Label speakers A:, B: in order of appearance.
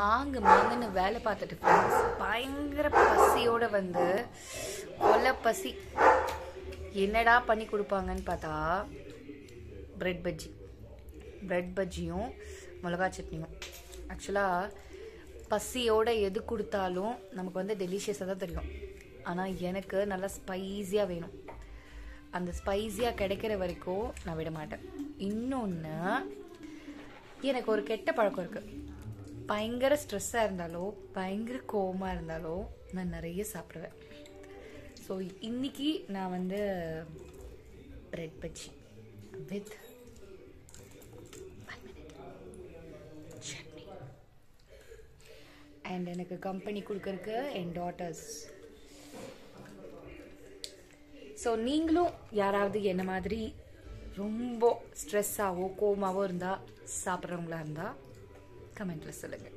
A: மாங்கு மாங்குன்னு வேலை பார்த்துட்டு ஃப்ரெண்ட்ஸ் பயங்கர பசியோட வந்து கொலை பசி. என்னடா பண்ணி கொடுப்பாங்கன்னு பார்த்தா பிரெட் பஜ்ஜி பிரெட் பஜ்ஜியும் மிளகா சட்னியும். ஆக்சுவலாக பசியோட எது கொடுத்தாலும் நமக்கு வந்து டெலிஷியஸாக தான் தெரியும். ஆனால் எனக்கு நல்லா ஸ்பைஸியாக வேணும். அந்த ஸ்பைஸியாக கிடைக்கிற வரைக்கும் நான் விட மாட்டேன். இன்னொன்று எனக்கு ஒரு கெட்ட பழக்கம் இருக்குது பயங்கர ஸ்ட்ரெஸ்ஸாக இருந்தாலோ பயங்கர கோவமாக இருந்தாலோ நான் நிறைய சாப்பிடுவேன். ஸோ இன்னைக்கு நான் வந்து bread bajji with chutney. And எனக்கு கம்பெனி கொடுக்குறக்கு என் டாட்டர்ஸ் ஸோ நீங்களும் யாராவது என்ன மாதிரி ரொம்ப ஸ்ட்ரெஸ்ஸாகவோ கோமாவோ இருந்தால் சாப்பிட்றவங்களா இருந்தால் கமெண்ட்டில் சொல்லுங்கள்